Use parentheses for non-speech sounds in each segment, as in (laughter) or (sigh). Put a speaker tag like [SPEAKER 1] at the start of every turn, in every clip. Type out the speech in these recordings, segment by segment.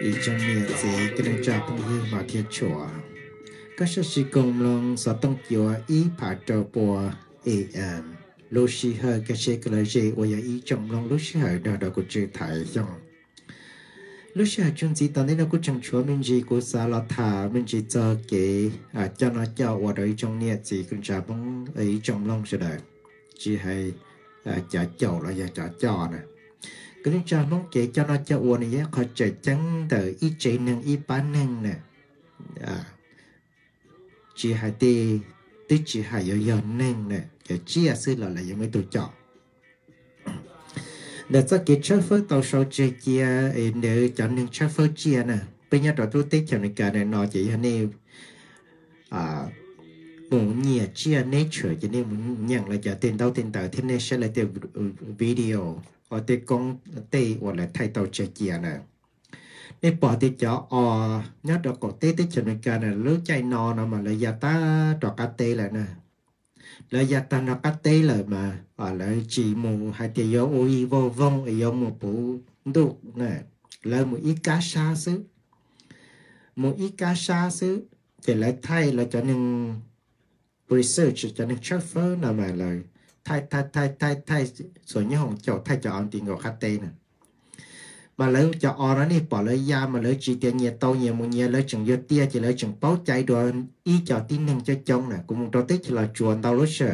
[SPEAKER 1] ý trong miệng gì, cái nên trả phong hư mà thiệt chùa. Các sự sĩ công lòng sẽ tông chùa à, ý phá trò bùa. Ý à, em lúc sĩ hơi cái sẽ cái lời gì và ý trong lòng lúc sĩ hơi đào đào của chữ thải dòng. Lúc sĩ hơi chung gì tao nên nó cũng chẳng chúa mình gì, của xã là thả mình chỉ cho cái à cho nó cho và đời trong miệng gì cũng trả phong ý trong lòng sẽ đời chỉ hay à trả chậu là trả cho này cái nên cho mong kể cho nó cho uốn này khó chạy trắng từ ít chế năng ít bán năng nè. À chỉ hai tê tê chỉ hai giờ giờ năng nè. Chỉ chia à, sư là là yếu mấy tổ chọn. Để cho cái chất phơi tàu sau chế chia để à, cho những chất phơi chia à nè. Bây giờ tôi tết cho nên cả này nó chỉ hay nên à muốn nhẹ chia nature cho nên muốn nhận là cho tiền đâu, tiền tờ, thế nên sẽ là tiền video ở đây công tây hoặc là thay tàu chạy kia nè. Nên bỏ thì cho ờ nhớ được có tê tê cho nên cái này lứa chạy nò nè mà lấy gia ta trọ cá tê lại nè. Lấy gia ta nó cá tê lại mà ờ, ở lại chỉ mù hai tiền yếu ôi vô, vong yếu một bộ đục nè. Lấy một ít cá xa xứ. Một ít cá xa xứ, thì lại thay là cho nên research, cho nên check phơ nào mà lời thay thay thay thay thay. Sổ nhớ hồng chậu thay cho ông tiền gọi khách tên nè. Mà lấy cho o nó bỏ lấy da mà lấy chi tiền nhiều tàu nhiều một nhiều lấy chồng vô tia chỉ lấy chồng bao chạy đồ, y cho tin năng cho chồng nè. Cũng cho tết là chuồn tàu lối sợ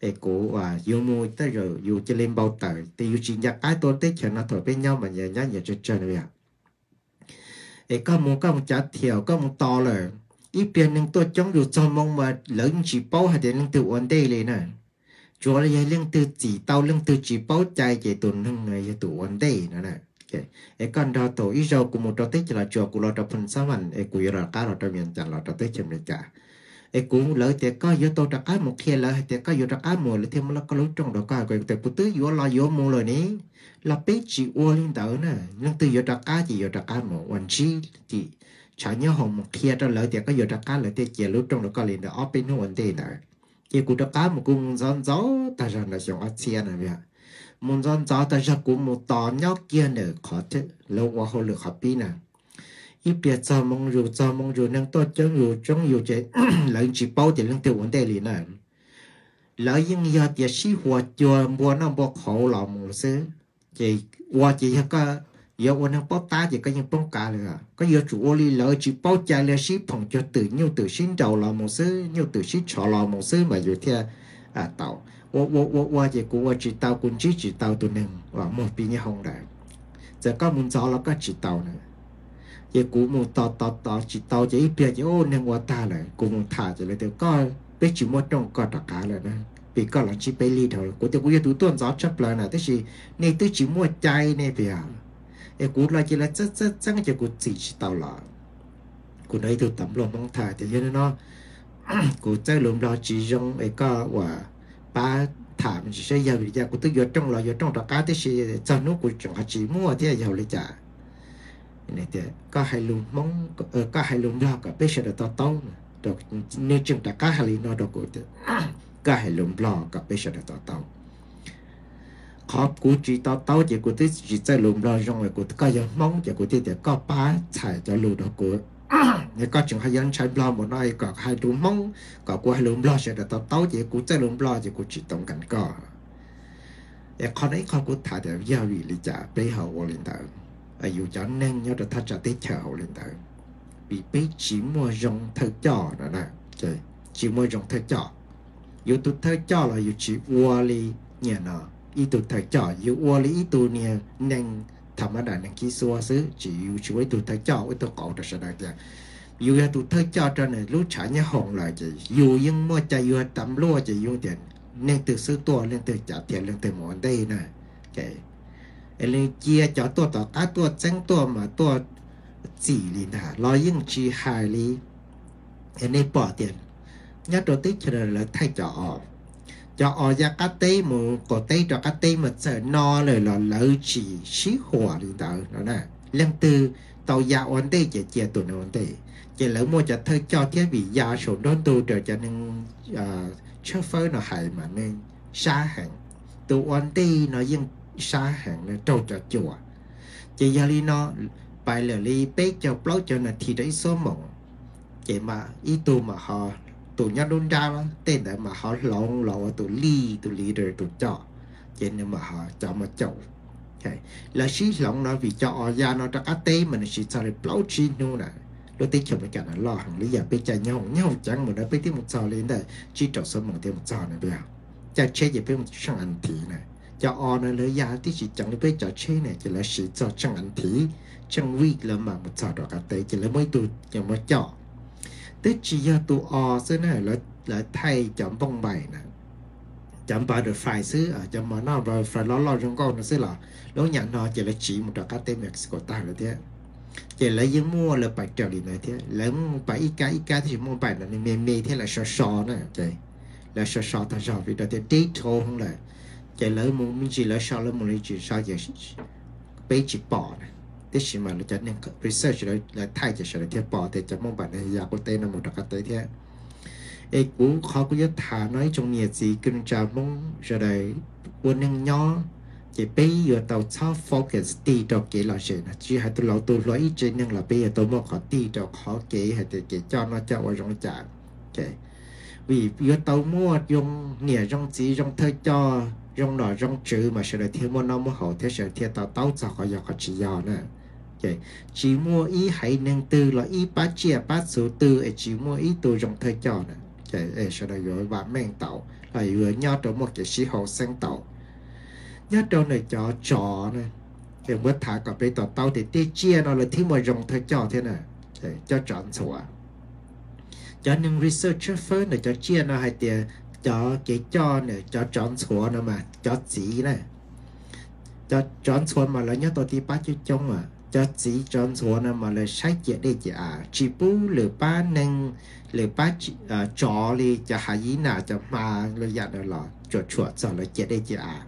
[SPEAKER 1] để cụ và yêu mua tới rồi dù cho lên bao tờ. Thì dù chỉ nhặt cái tôi tết cho nó thổi bên nhau mà nhẹ nhá nhẹ cho chơi này ạ để có một có một chả thiểu, có một to rồi ít tiền năng tôi chống được cho mong mà lớn chỉ bao hạt tiền năng tự ổn đây lên này chúa là lương tư chỉ tao lương tư chỉ bao chạy chỉ tuần hưng ngày tụ ổn định nữa nè cái con đó tổ ít rồi cũng một trò tết là chùa của lo trò phần sáu mình cái cùi rồi cá lo trò miền chẳng lo trò tết chừng này cả cái cũng lỡ thì có yếu tố trò cá một kia lỡ thì có yếu trò cá mùa là thêm là có lúc trong đó có cái từ tứ yếu lo yếu mùa rồi là biết chỉ uo lên đỡ nè lương tư yếu trò cá chỉ yếu trò cá mùa hoàn chi thì chả nhớ hồng một kia cho lỡ thì có yếu trò cá lỡ thì chỉ lúc trong đó có liền đó ở bên nó vấn đề nữa chỉ cụ trò cá một cung dân gió ta rằng là giống ác chia này vậy muốn dân gió ta rằng cũng một tò nhóc kia nữa khó thế lâu qua hồ lực hợp pin nè. Ít biết cho mong rượu, cho mong rượu năng tốt cho rượu trong rượu chế (clears throat) lợi chỉ bao thì lương tiêu vấn đề liền nè lợi nhưng giờ thì sĩ hòa chùa mua nó bỏ khẩu lòng một xứ. Chỉ qua chỉ có giờ quan hàng bóc ta chỉ có những bóng cá nữa có giờ chủ ô li lỡ chỉ bóc cha lỡ ship phòng cho từ nhiều từ xin đầu lò một số nhiều từ xin chọ lò một số mà dù theo à tàu ô ô ô ô chỉ cố wo chỉ tàu cũng chỉ chỉ tàu tụi nưng và một bị như hông đấy giờ có muốn gió là có chỉ tàu nữa giờ cố muốn tàu tàu tàu chỉ tàu chỉ ít bia chỉ ô nâng qua ta lại cố muốn thả rồi lại được coi biết chỉ một trong coi đặc cá rồi đó vì có là chỉ bay ly thôi cố tôi cố như tụi tuần gió chấp lời này tức chỉ này tức chỉ mua chay này bây giờ e cú chỉ là chắc chắc chắc cho cú chỉ tao là cú nói từ tấm lòng mong thả thì nên nó cú chắc lùm lo chỉ rong e có ba thả sẽ giàu được giá cú tức vô trong lo vô trong đó cá thế sẽ cho nó cú chẳng chỉ mua thế giàu được giá này thì có hai lùm mong có hai lùm lo cả bây giờ là tao tao được nên chừng đã cá hai lùm lo đó cú hai lùm lo cả bây giờ là tao tao khó cú chỉ to to chỉ của tôi chỉ 在 lùm lo trong rồi của tôi có những mong chỉ của tôi thì có ba chạy cho lùm đó của (coughs) nếu có trường hay dân chạy blo một nơi có hai đủ mong có của hai lùm blo sẽ được tao tao chỉ của chạy lùm blo chỉ của chỉ tổng cảnh có để con ấy con của thà để giao ủy lý trả bây hậu của linh đạo ở dù cho nên nhớ được thà trả tế chờ hậu linh đạo bị bế chỉ mua rong thơ cho đó nè chơi chỉ mua rong thơ cho. Dù tụt thơ cho là dù chỉ ua li nhà อีตุทักจออยู่วัวลีอีตู有我哩一ยเน่งธรรมดา有去一ง太早一ซัวซื้。อยู่ตัวเธอเจ้าจะเนี่ยรู้ฉันเนี่ยหงเลยจะอยู่ยังมั่วใจอยู่ตำรัวจะอยู่เด่นเนี่ยตัวซื้อตัวเนี่งตัวจับเทียนเนี่งตัวหมอนได้นะแกไอ้เรื่องเจียจ่อตัวต่อตาตัวเจ้งตัวมาตัวจีลีนหาลอยยิ่งชีหายลีไอ้เนี่ยปอเตียนยาตัวติ๊กเฉลยแล้วไทยจ่อออก cho ở ra cá tê mù có tê cho cá tê mà sợ no rồi là lỡ chỉ xí hỏa đi tờ đó nè. Lần từ tàu gia ổn tê chỉ chia tuần ổn tê chỉ lỡ mua cho thơ cho thiết bị gia số đón tu trở cho nên à, chơ phơ nó hại mà nên xa hẳn tụi ổn tê nó dân xa hẳn nó trâu cho chùa. Chỉ giờ đi nó bài lỡ đi bế cho bao cho là thì đấy số mộng. Chỉ mà ý tu mà họ tụ nhau đôn ra đó tên là mà họ lộn lộn tụ li tụ leader tụ cho cho nên mà họ cho mà chậu. Okay. là sĩ lộn nó vì cho ở nhà nó đã cá tế mà nó chỉ sao để bao chi nu nè. Lúc tí chồng cái nó lo hàng lý giờ bây giờ nhau nhau chẳng mà nó bây tiếng một sao lên đây. Chỉ trò số một tiếng một sao này bây giờ chế gì bây một sang ăn thì này cho ở nó lấy giá tí chỉ chẳng bây giờ chế này chỉ là sĩ cho sang ăn thì chẳng vui là mà một sao đó cả tế, chỉ là mấy tụ chẳng mới chọn tức chỉ giờ tu o thế này là là thay chậm bông bài nè. Chậm bài được phải xứ ở chọn mà nó rồi phải lo lo trong con nó sẽ là lúc nhận nó chỉ là chỉ một đó cả tế Mexico ta là thế. Chỉ là những mua là bài trở đi này thế. Lấy bài ít cái ít cái thì mua bài là mê mê thế, là sò sò nè. Chỉ là sò sò ta sò vì đó thế. Tí thô không là chỉ lấy một mình chỉ lấy sò, lấy một lấy chỉ sò, chỉ bây chỉ bỏ này thế chỉ mà nó cho nên research rồi là thay chỉ sẽ thiết bỏ thì cho mong bạn này giờ có tên là một đặc tới thế ấy cũng khó có nhất thả nói trong nhiệt gì kinh trà mong rồi đây quân nhân nhỏ chỉ bây giờ tàu cho focus đi cho cái là gì nè chỉ hai tôi lâu tôi lấy chỉ trên nhưng là bây giờ tôi muốn họ đi cho khó cái hay thì cái cho nó cho ở trong trả okay vì giờ tàu mua dùng nghĩa trong chỉ trong thời cho trong đó trong chữ mà sẽ là thiên môn nó mới hậu, thế sẽ thiên tàu tàu cho họ giờ họ chỉ giờ nè okay chỉ mua ý hay nên tư là ý bát chia bát số ấy chỉ mua ý từ trong thời cho nè. Chạy ấy, sau đó rồi và men tàu là vừa nhau trong một cái sĩ hậu sang tàu nhớ trong này cho trò này thì mới thả cả bên tàu tàu thì tê chia nó là thứ mà dùng thời cho thế này thì cho chọn số cho nên researcher phơi này cho chia nó hay tiền cho cái cho này cho chọn số nó mà, cho chỉ này cho chọn số mà là nhớ tôi thì bắt chữ trong mà cho chỉ chọn số nó mà là sai chuyện để chỉ à chỉ bù lửa ba nâng, lửa ba à, chó trò đi cho hai gì nào cho mà là dạ đó là cho chuột cho là chuyện để chỉ à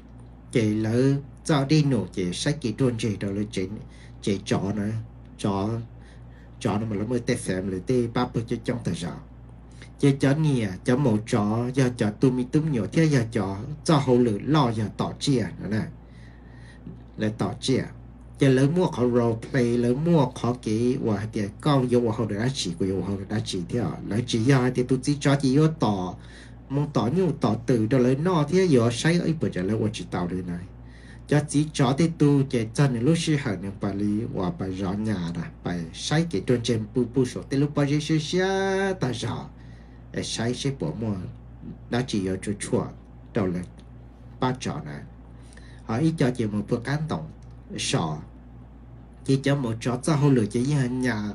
[SPEAKER 1] chỉ lỡ cho đi nổ chỉ sai cái tuần chỉ đó là chỉ chỉ chó nó chó chó nó mà nó mới tết xem lại tê ba bữa cho trong thời gian. Chỉ à, chó nhẹ chó một chó giờ chó tụi mi tụm nhiều thế giờ chó cho hậu lửa lo giờ tỏ chia nữa nè. Là tỏ chia. chỉ lớn mua họ role play lớn mua họ cái và thì cao yêu họ đã chỉ của yêu họ đã chỉ theo lấy chỉ giờ thì tụi chỉ cho chỉ yêu tỏ mong tỏ nhiều tỏ từ đó lấy nó thế giờ sai ấy bây giờ là tôi chỉ tao đây này cho chỉ cho thì tu chỉ chân lúc xưa hàng những bài lý và bài rõ nhà đó bài sai cái trên trên bu bu số thì lúc bao giờ xưa xưa ta rõ sai sẽ bỏ mua đã chỉ ở chỗ chùa đầu là ba trò này họ ít cho chỉ một bữa cán tổng sọ chỉ cho một trò cho hậu lửa chỉ nhà nhà thiệt rong thiệt món thiệt gai đầu và cho trò này nọ nữa này อีกคนนั้นอีกคนเนี่ยก็ quality นะ quality เนี่ยจะเกี่ยวกับมันจวนเนี่ยจะเชี่ยที่จะออกอยากการเตะตัวเตะแล้วมั่ว responsible แล้วมั่วขอเดี๋ยวไล่ยตัวได้จีนะตรงจะนั่งได้แต่ 少，chỉ cho một chỗ ra hồ lửa chỉ như nhà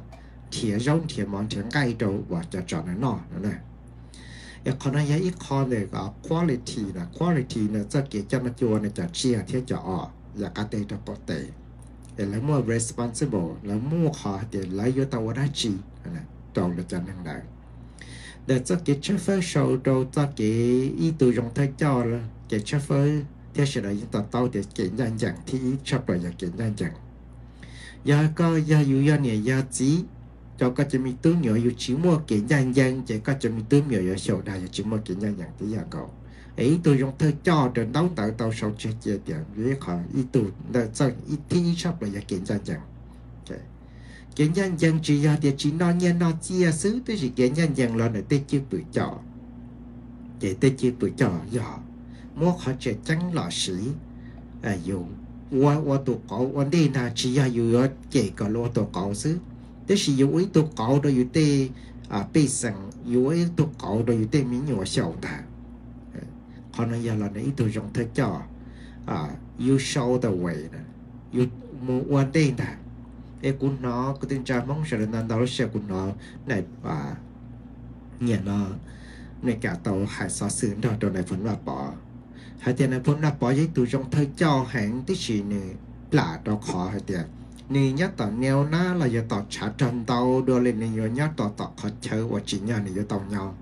[SPEAKER 1] thiệt rong thiệt món thiệt cay đầu và cho cho nó nọ nữa này cái con này cái con này cái quality là quality là rất kỹ cho nó chua này cho chia thiết cho ở và cả tê cho có tê. Là mua responsible là mua họ thì lấy vô tàu ra chi này toàn là cho nên đấy để cho cái chauffeur show đâu cho cái ý tưởng trong thay cho là cái chauffeur 接下来一到到的简单讲，第一 chapter ấy tôi dùng thơ cho trên đấu tạo tàu sau chia chia tiền với họ ý tù là dân ý thi sắp là giải kiện dân dân kiện dân dân chỉ do địa chỉ nói nhân nói chia xứ tôi chỉ kiện dân dân là để tôi chưa tự trọ để tôi chưa tự trọ giỏi mua họ chơi trắng lọ sĩ à dù qua qua tụ cậu qua đi là chỉ là dù chơi cả lo tụ cậu xứ. Thế chỉ dù ấy tụ cậu đó tê à, à bây rằng dù ấy tụ cậu đó tê mình nhỏ sầu ta. Còn nói giờ là nãy tụ trong thế à you show the way nè you mua qua đi là cái cuốn nó cái tên cha mong sẽ là đó, sẽ cuốn nó này và nhà nó. Này cả tàu hải xa xứ đó đồ này vẫn là bỏ hai tiền này vốn là bỏ giấy tụ trong thời cho hẹn tí chị này là đó khó hai tiền nì nhá tỏ neo na là giờ tỏ trả trần tàu, đưa lên ni giờ nhá tỏ tỏ khó chơi và chỉ nhà này giờ tàu nhau.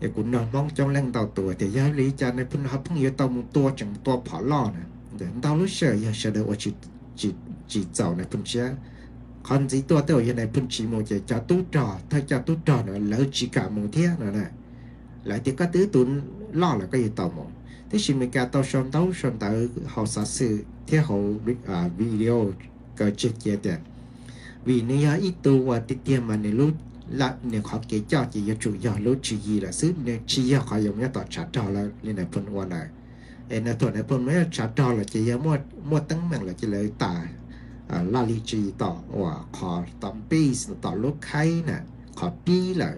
[SPEAKER 1] Thì cũng nói mong trong lăng tàu tuổi thì giá lý cha này phun hấp phun giờ tàu một tua chẳng tua phỏ lo này để tàu lúc sợ giờ sợ đâu chỉ chỉ chỉ giàu này phun chia còn gì tua tàu giờ này phun chỉ một giờ cho tú trò thay cho tú trò nữa, lỡ chỉ cả một thế nữa này lại thì có tứ tuần lo là cái gì tàu một? Thế thì mình cả tàu xong tàu xong tàu họ sản sự thế họ video có chết kia tiền vì nếu ít tu và tiết tiền mà nếu lúc là nếu họ kể cho chỉ có chủ yếu lúc chỉ gì là sức nếu chỉ có họ dùng nhất tọt trả trò là nên là phân quan này. Em là thuận này phân mấy trả trò là chỉ có mua mua tăng mạng là chỉ lấy tà à la li chỉ tọ và họ tầm base tọ lúc khai nè họ bi là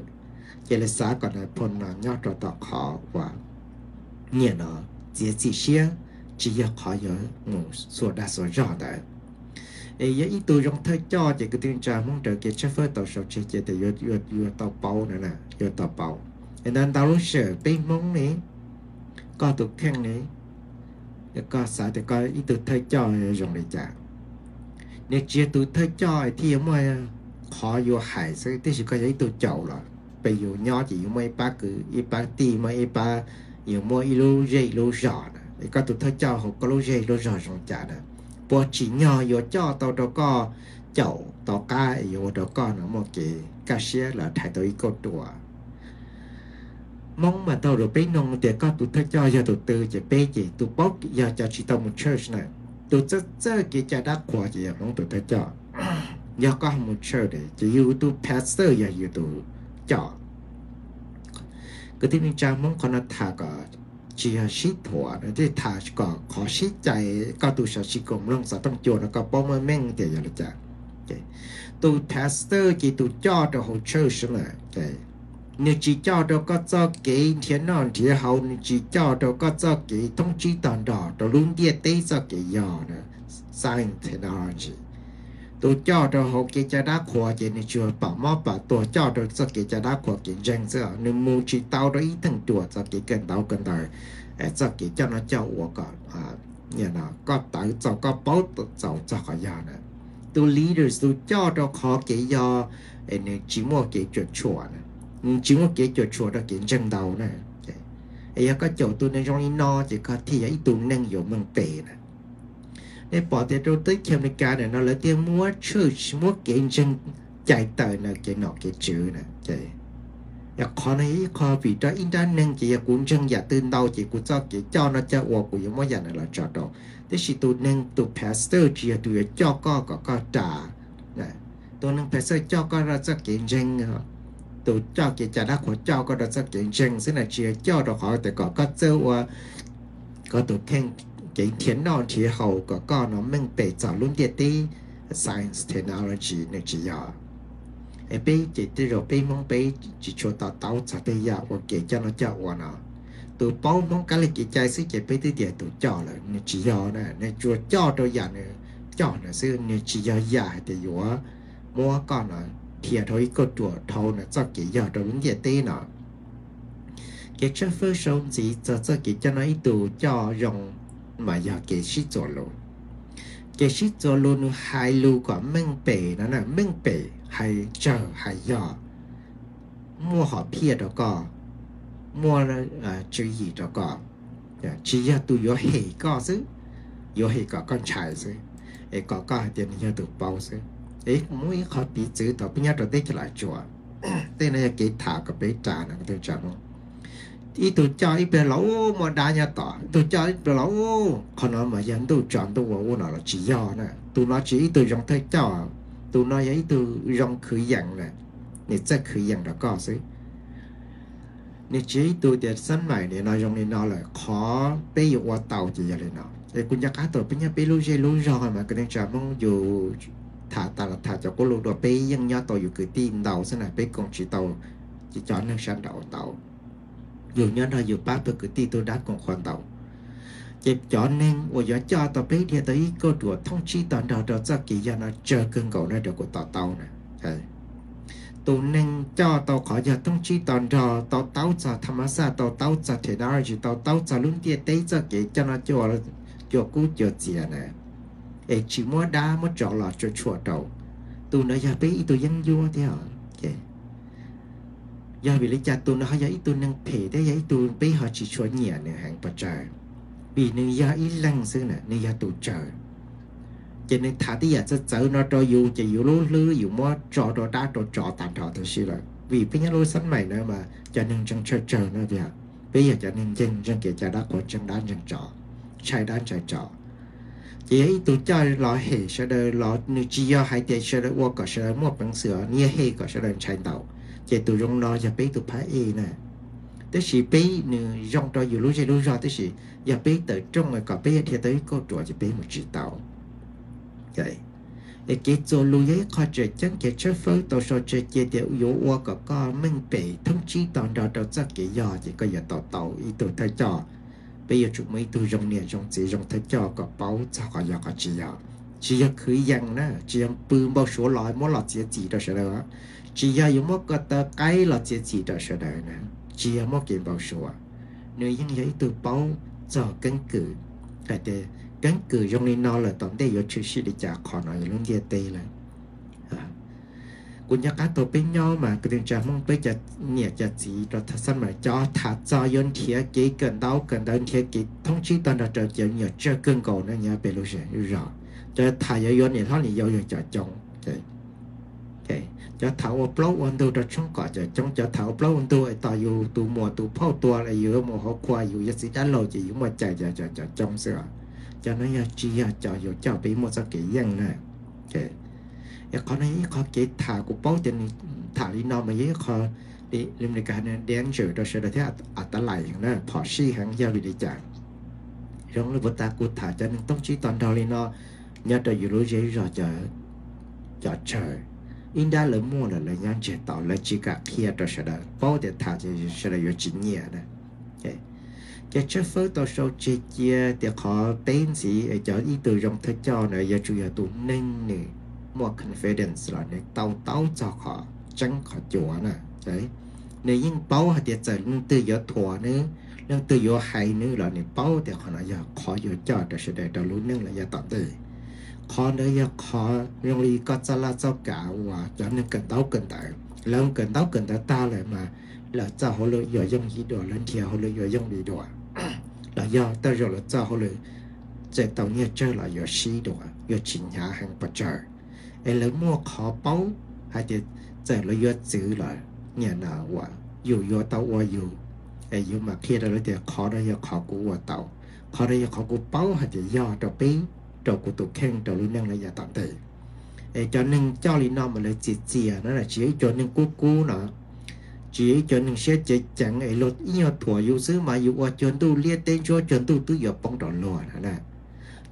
[SPEAKER 1] chỉ là xã còn là phân là nhớ trò tọ họ và nhẹ nó chỉ chỉ xia, chỉ có khó nhớ ngủ số đa số rõ đấy ấy giờ ít tuổi trong thời cho chỉ cái tiếng trà mong chờ cái chất phơi tàu sầu chỉ chỉ để yo yo yo tàu bao nữa nè yo tàu bao nên tàu lúc sợ bên mong này có tụ khen này có sao thì có ít tuổi thời cho dùng để trả nếu chỉ tuổi thời cho thì mà khó vô hại sẽ thì chỉ có ý tuổi chậu rồi bây giờ nhỏ chỉ mấy ba cứ ít ba tì mà ít ba nhiều mua ilu dây lô rõ nè. Có tụ thơ cho họ có lô dây lô rõ dùng chả đó bộ chỉ nhỏ yo cho tàu đó có. Chậu tàu cá yo đó có nó một cái cá xe là thay tới có đùa mong mà tàu được bên nông thì có tụt thơ cho giờ tụi tư chỉ bên chỉ. Tụi bốc giờ cho chỉ tao một church này tụi rất rất cái cha đắc quả chỉ mong tụt thơ cho. Giờ có một church để chỉ yêu tụi pastor yo yêu cái thứ này cha mong con nó thà cả chỉ sĩ thua nó thì khó sĩ chạy có tu sở sĩ cùng, long sở tăng chuột nó có bao nhiêu men thì giờ là chả tu pastor chỉ tu cho được hỗ trợ sự là cái nếu chỉ cho được có cho cái thiên non thì hậu chỉ cho được có cho cái thông chí tận đó đó luôn địa tế cho cái giờ nữa. Science tôi cho cho hộ cái cha đã khóa cái này chưa bảo mò bảo tôi cho cho sao cái cha đã khóa cái răng sao nên mua chỉ tao đó ít thằng chuột sao cái cần tao cần đời sao cái cho nó cho uổng cả, à nhà nào có tài sau có bảo cho cho khỏi nhà nè tôi leaders tôi cho cho khó cái do ấy này chỉ mua cái chuột chuột nè chỉ mua cái chuột chuột đó cái răng đầu này, ấy có chỗ tôi nên trong no chỉ có thì ấy tôi nên dùng mình tệ này để bỏ tiền đầu tư thêm cái cả này nó lấy tiền mua church mua cái chân chạy tới nè cái nọ cái chữ nè, cái ya khó này khó vì đó internet nên chỉ cũng chân ya tương đầu chỉ cũng cho cái cho nó cho của của những món này là cho đó thế thì tôi nên tôi pastor chỉ là tôi cho có có có trả. Dạ. Nè tôi nên pastor cho có ra cho kiện chân ờ, tôi cho cái trả đã của cho có ra cho kiện chân thế là chỉ cho đó họ để có có cho có tôi khen cái thiên non thì hậu có có nó mình bị 找 luôn địa tí science technology này chỉ giờ, ai bị chỉ từ rồi bị mong bị chỉ cho tao tao ra bây giờ và kể cho nó cho wa nó tụ bao mong cái là chỉ trái sĩ chỉ bị từ địa tụ cho là này chỉ giờ nè này cho cho đâu vậy nè cho nè sư này chỉ giờ ya thì vừa mua con nó thiệt thôi có chùa thâu nè cho chỉ giờ đâu luôn địa tí nó cái chất phơi sống gì cho cho cái cho nó ít tụ cho dùng mà giờ cái shit rồi luôn cái shit rồi luôn hai lưu có măng bể đó là măng bể hay chờ hay giờ mua họ pia đó có mua uh, chữ gì đó có dạ, chỉ giờ tôi có hề có chứ có hề có con trai chứ ấy có có tiền giờ được bao chứ ấy mỗi họ bị chữ đó bây giờ tôi tới là chùa. Tên này cái thả cái bế trà nó tôi chẳng ý tôi cho ý bề lẩu mà đa nhà tỏ tôi cho ý bề lẩu còn nó mà dân tôi chọn tôi vô nó là chỉ do nè tôi nói chỉ tôi dùng thay cho tôi nói ấy tôi dùng khử dặn nè nè chắc khử dặn đã có chứ nè chỉ tôi để sân mày nè nói dùng nè nó là khó bây giờ qua tàu chỉ vậy nó để cũng nhắc cá tôi bây giờ bây lúc gì lúc rồi mà cái đang chả mong dù thả ta là thả cho cô lúc đó bây giờ nhau tôi อยู่ cứ tin đầu thế này bây cũng chỉ tàu chỉ chọn nó sang đầu tàu dù nhớ là dù bác tôi cứ ti tôi đã còn khoan tàu. Chụp cho nên và giờ cho tao biết thì tới cơ đùa thông chi tao đầu đầu cho kỳ giờ nó chờ cơn cầu nó được của tao tao nè. Tụ nên cho tao khỏi giờ thông chi tao đầu tao tao cho tham gia tao tao cho thể đó rồi tao tao cho luôn tiệt tế cho kỳ cho nó cho cho cú cho tiền này ấy chỉ mua đá, mua trọ lọ cho chùa đầu. Tụ nói giờ bé tụ dân vua thế hả? Do vì lý cha tu nó hay tu năng thể đấy ấy tu bây họ chỉ cho nhẹ nè hàng bờ trời vì nên do ý lăng xứ nè, nên do tu trời cho nên thả đi à cho cháu nó cho dù chỉ dù lú lư dù mua trò đồ đá đồ trò tàn trò thôi xí rồi. Vì bây giờ lối sẵn mày nữa mà, cho nên chân chơi trời nữa vậy bây giờ cho nên chân chân kia cha đã có chân đá chân trò. Chạy đá chạy trò. Chỉ ấy tụ cho lo hệ sẽ đời lo nữ chỉ do hai tiền sẽ đời qua có sẽ đời mua bằng sữa nia hệ có sẽ đời chạy tàu chạy tụ rong lo giờ bé tụ phá e nè. Thế sĩ bé nữ rong cho dù lúc chạy lúc ra thế sĩ giờ bé tới trong người có bé thì tới có trò cho bé một chỉ tàu vậy, để cái cho lưu ý khó trời chẳng cái chơi phơi tàu số chơi chơi tiểu yếu qua có co, minh bể, thông chí toàn đó đó chắc cái giờ chỉ có giờ tàu tàu ý tụ thay cho. Bây giờ chúng mấy tôi rong nè, rong chỉ rong thay cho có báo cho có giờ có chỉ giờ chỉ giờ khứ yang nè, chỉ yang bươn bao số loại mỗi loại chỉ chỉ đó sẽ đó chỉ giờ 有 mỗi cái tờ cái là chỉ chỉ đó sẽ đời nè chỉ giờ mốc kiện bảo số nếu những giấy từ bao cho căn cứ cái để căn cứ dùng lên nó là tổng để yếu chữ sĩ để trả khó nói luôn địa tê là cũng nhắc cá tổ bên nhau mà cái đường trả mong bây giờ nhẹ giờ gì rồi thật sân mà cho thả cho yên thiệt cái cần đau cần đau thiệt cái thông chí toàn là trở giờ nhiều chưa cân cầu nữa nhớ bị lúc rồi rõ cho thả giờ yên này thôi thì yêu yon trả chồng okay okay cho thảo ở blow on tu cho trong cỏ cho trong cho thảo blow on tu ở tại yêu tu mùa tu phao tua là yêu mùa họ qua yêu nhất sĩ đã lâu chỉ yêu mà chạy cho cho cho trong sữa cho nó ya chi ya cho yêu cho bị một cái dạng này okay ya có này có cái thả của bao tiền thả đi nó mà ấy có đi làm cái này đen chữ đó sẽ là thế à ta lại nó bỏ xi hàng giao đi trả giống như ta cụ thả cho nên tông chỉ toàn đầu lên nó nhớ tới yêu lối giấy rồi cho cho trời in đã lớn mua là là nhang chế tạo là chỉ cả kia đó sẽ là bao để thả thì sẽ là có chính nghĩa đấy cái chất phơi tao sau chế chia thì khó tên gì ở chỗ ý từ trong thế cho này giờ chủ yếu tụ nên nè mua confidence là này tao tao cho họ chẳng khó chúa nè đấy nếu những bao hạt địa chất từ giờ thua nữa nhưng từ giờ hay nữa là này bao thì họ là giờ khó giờ cho đó sẽ để đầu luôn nữa là giờ tao tới khó nữa giờ khó nhưng đi có cho là cho cả và cho nên cần tao cần tại lớn cần tao cần tại ta lại mà là cho họ lựa giờ dùng gì đồ lên thì họ lựa giờ dùng gì đồ là do ta rồi là cho họ lựa chạy tàu nhẹ chơi là giờ xí đồ giờ chỉnh nhà hàng bát trời em lớn mua khó bao, hay thì chạy là giờ chữ là nhà nào và dù giờ tao và dù em dù mà kia đó là thì khó đó giờ khó của tàu khó đó giờ khó của bao hay thì do đồ pin trò của tụ khen trò lưu năng là giả tạm tử e cho nên cho lý nó mà là chỉ chỉ à, nó là chỉ cho nên cú cú nó. Chỉ cho nên sẽ chỉ chẳng ấy, lột nhiều thua yêu sư mà yêu qua chuẩn tu liên tên cho chuẩn tu tu giờ bóng đỏ lùa nè.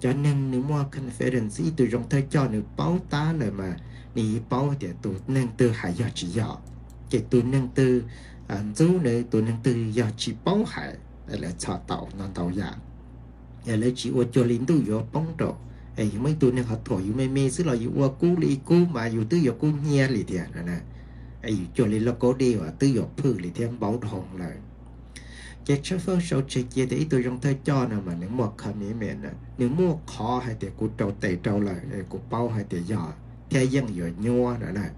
[SPEAKER 1] Cho nên nếu mà conference từ trong thời cho nếu báo tá lời mà ni báo thì tụ nên từ hải giờ chỉ giờ cái tụ nên từ anh à, chú này tụ nên từ giờ chỉ báo hải là cho tàu non tàu giả để lấy chỉ ô cho lính tu yo bóng trọ. Ấy mấy tu nên họ thổi yu mê mê, xứ là yu ô cú li cú, mà yu tư yo cú nhẹ lì thiệt nè. Nè ấy cho lính là cố đi và tư yo phư li thiệt bảo thòng lại. Cái chất phương sâu chế kia thì tôi trong thời cho nè mà nếu mua khăn mỹ mẹ nè. Nếu mua khó hay thì cú trâu tẩy trâu lại cú bao hay thì giò. Theo dân giò nhua nè nè.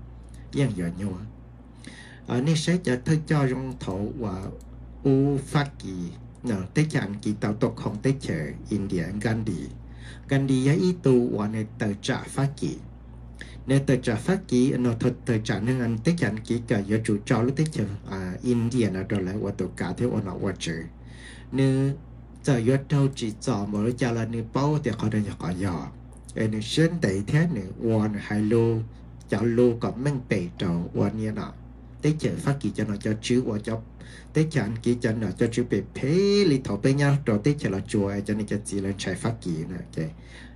[SPEAKER 1] Dân giò nhua. Ờ, Ở nơi sẽ cho thời cho trong thổ và u phát kỳ no, tế chẳng kỳ tạo tộc không tế chờ India Gandhi. Gandhi ya itu wa ne tờ trả phát kỳ ne tờ trả phát kỳ nó thật tờ trả nên anh. Tế chẳng chỉ cả ya chủ cho lúc tế chờ à India là đó lại và tổ cả thế ổn ổn wa chờ nếu giờ ya đâu chỉ cho mà nó cho là nếu bao thì họ đang có giờ em nếu xin tế thế nếu wa hai lô cho lô có mang bể trâu wa như nào tế chờ phát kỳ cho nó cho chữ wa cho tế chợ anh kỳ cho nó cho chú bị phê li thọ bên nhau rồi tế chờ là chùa cho nên cho chỉ là chạy phát kỳ nè ok.